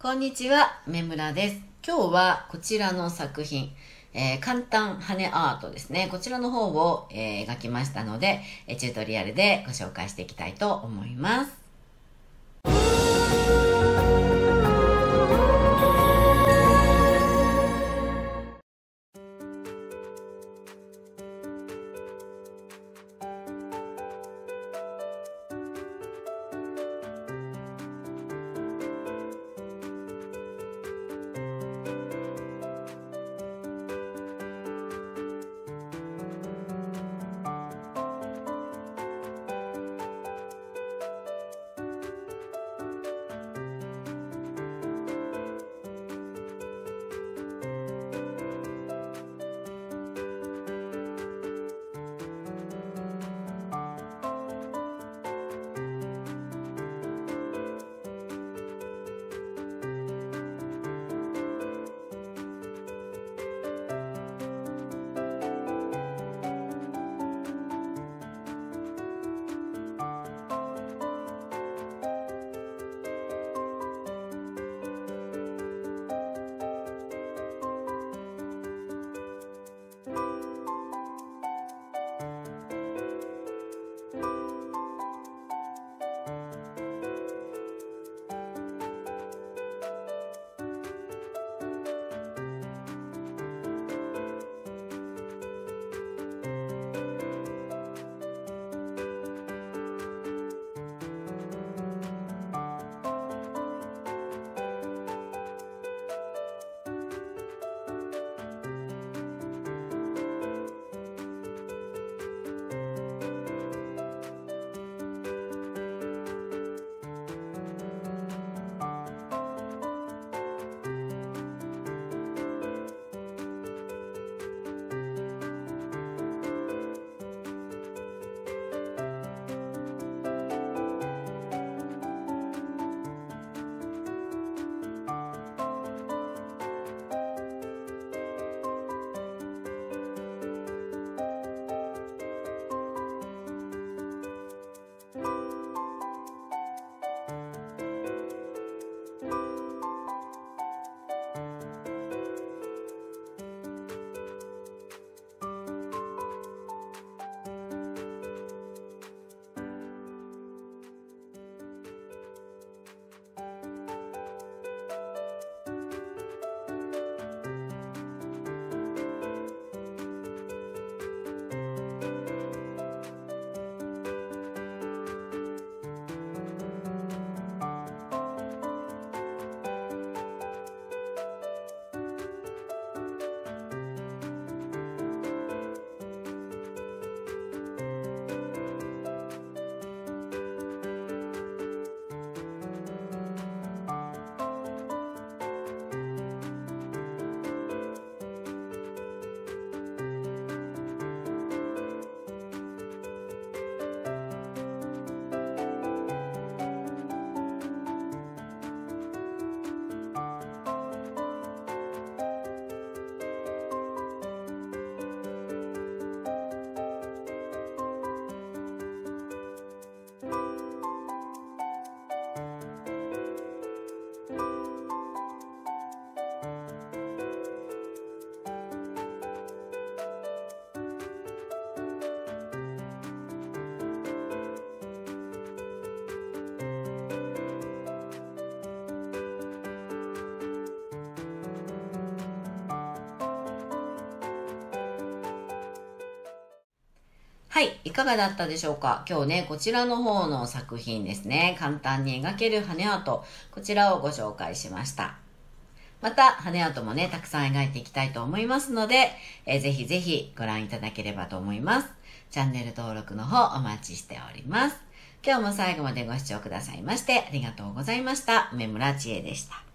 こんにちは、めむらです。今日はこちらの作品、えー簡単羽アートですね。こちらの方を、えー描きましたので、えチュートリアルでご紹介していきたいと思います。はい、いかがだったでしょうか？今日ね、こちらの方の作品ですね、簡単に描ける羽アート、こちらをご紹介しました。また、羽アートもね、たくさん描いていきたいと思いますので、えーぜひぜひご覧いただければと思います。チャンネル登録の方お待ちしております。今日も最後までご視聴くださいましてありがとうございました。梅村千恵でした。